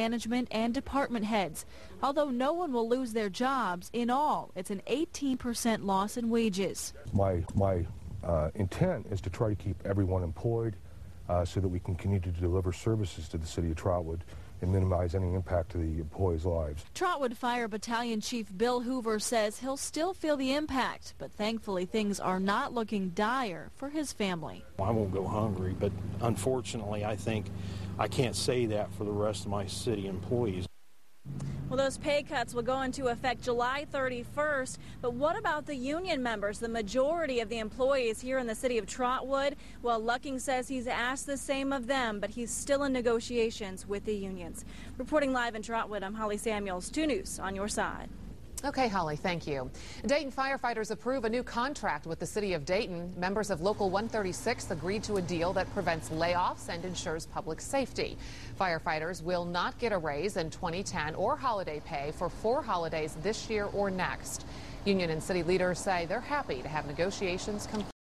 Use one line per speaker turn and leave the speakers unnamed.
management and department heads. Although no one will lose their jobs, in all, it's an 18% loss in wages.
My, my uh, intent is to try to keep everyone employed uh, so that we can continue to deliver services to the city of Trotwood and minimize any impact to the employees' lives.
Trotwood Fire Battalion Chief Bill Hoover says he'll still feel the impact, but thankfully things are not looking dire for his family.
I won't go hungry, but unfortunately I think I can't say that for the rest of my city employees.
Well, those pay cuts will go into effect July 31st. But what about the union members, the majority of the employees here in the city of Trotwood? Well, Lucking says he's asked the same of them, but he's still in negotiations with the unions. Reporting live in Trotwood, I'm Holly Samuels, 2 News on your side.
Okay, Holly, thank you. Dayton firefighters approve a new contract with the city of Dayton. Members of Local 136 agreed to a deal that prevents layoffs and ensures public safety. Firefighters will not get a raise in 2010 or holiday pay for four holidays this year or next. Union and city leaders say they're happy to have negotiations complete.